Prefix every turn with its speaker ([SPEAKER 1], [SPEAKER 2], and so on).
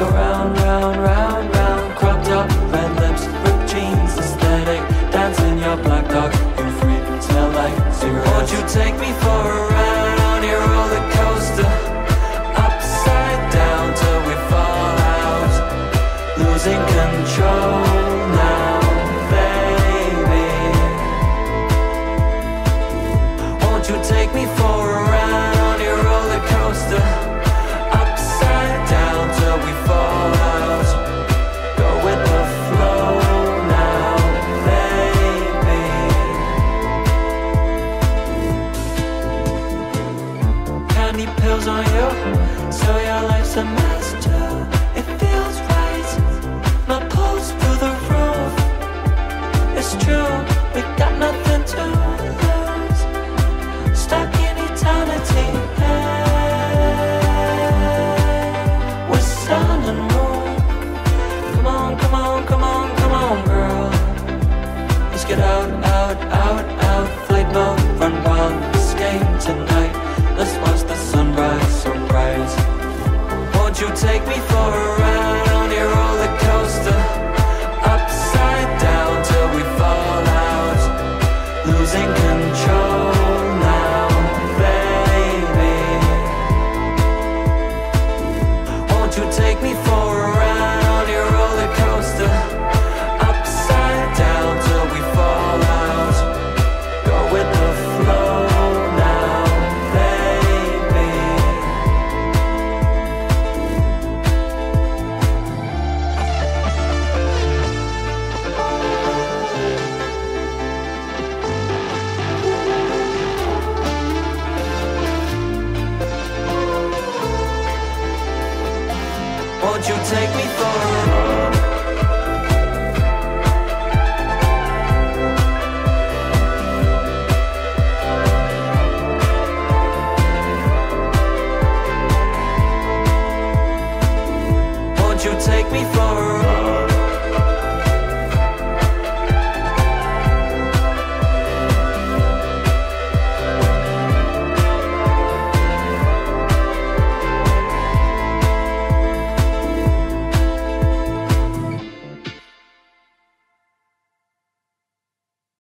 [SPEAKER 1] go round, round, round, round. Cropped up, red lips, ripped jeans, aesthetic. Dance in your black dog, you free till like zero. Won't you take me for? on you, so your life's a mess too. take me for a ride on your roller coaster. Upside down till we fall out. Losing control now, baby. Won't you take me for a ride road you take me for. you take me for a ride